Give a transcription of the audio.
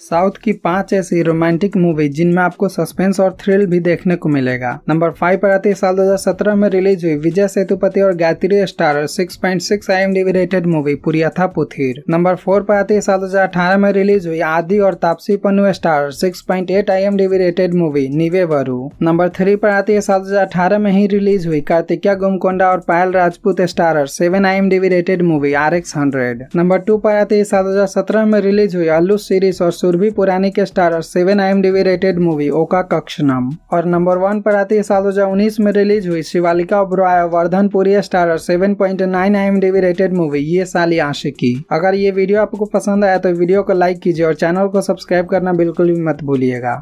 South की पाँच ऐसी रोमांटिक मूवी जिनमें आपको सस्पेंस और थ्रिल भी देखने को मिलेगा। नंबर फाइव पर आती है साल 2017 में रिलीज़ हुई विजय सेतुपति और Gayathri star 6.6 IMDb rated movie Puriyaatha Puthir. Number four पर आती है साल 2018 में रिलीज़ हुई आदि और Taapsee Pannu star 6.8 IMDb rated movie Neevevaro. Number three पर आती है साल दो हज़ार अठारह में ही रिलीज़ हुई कार्तिकिया गुमकोंडा और Payal Rajput starrer seven IMDb rated movie are number two पर आती है साल दो हज़ार सत्रह में रिलीज़ हुई अल्लू सीरीज़ और सुरभि पुरानी के starrer seven I rated movie, Okka Kshanam नाम और नंबर वन पर आती है साल दो में रिलीज़ हुई Shivaleeka Oberoi Vardhan Puri starrer seven point nine I rated movie, Yeh Saali Aashiqui. अगर ये वीडियो आपको पसंद आया तो वीडियो को लाइक कीजिए और चैनल को सब्सक्राइब करना बिल्कुल भी मत भूलिएगा।